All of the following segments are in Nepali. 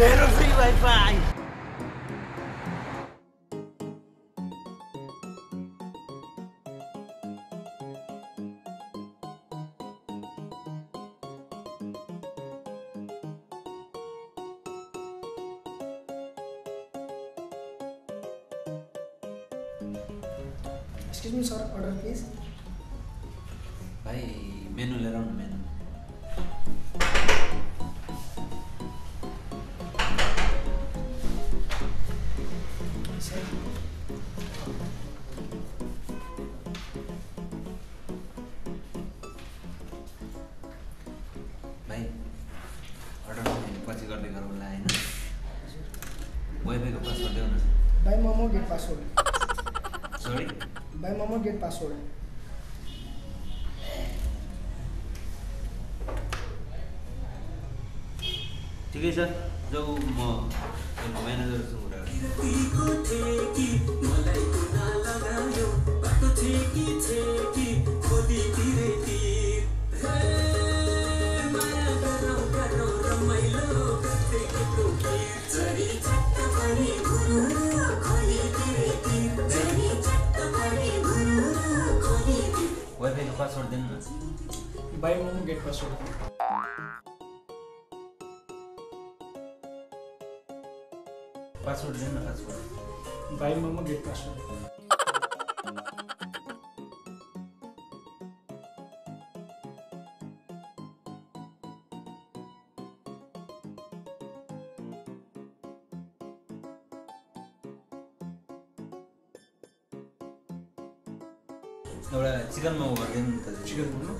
Pero free Wi-Fi! Excuse me sir order please भाइ मेनु लिएर आउनु मेनु भाइ अर्डर पछि गर्दै गरौँला होइन वाइफाईको पासवर्ड देऊ न? Buy momo get password sorry buy momo get password ठिकै छ जाऊ म म्यानेजरसँग कुरा गर्छु वाइफाईको पासवर्ड दिनु न buy momo get password password दिनु न password buy momo get password एउटा चिकन मोमो गरिदिनु नि त चिकन मोमो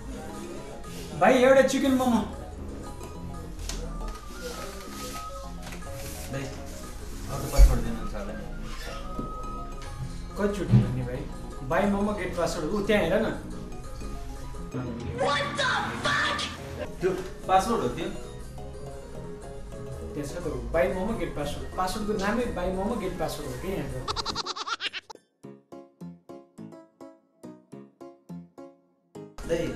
भाइ एउटा चिकन मोमो अर्को पासवर्ड दिनुहुन्छ होला नि। कतिचोटि भन्ने भाइ? बाई मोमो गेट पासवर्ड ऊ त्यहाँ हेर न। त्यो पासवर्ड हो त्यो। त्यहाँ छ त बाई मोमो गेट पासवर्ड पासवर्डको नामै बाई मोमो गेट पासवर्ड हो कि यहाँ भन्दै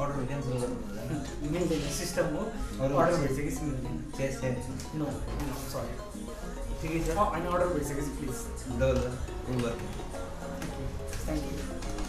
अर्डर क्यान्सल गर्नु हुँदैन मिल्दैन सिस्टम हो। अर्डर भइसकेपछि मिल्दैन क्यास नो सरी ठिकै छ। अनि अर्डर भइसकेपछि प्लिज ल ल थ्याङ्क यू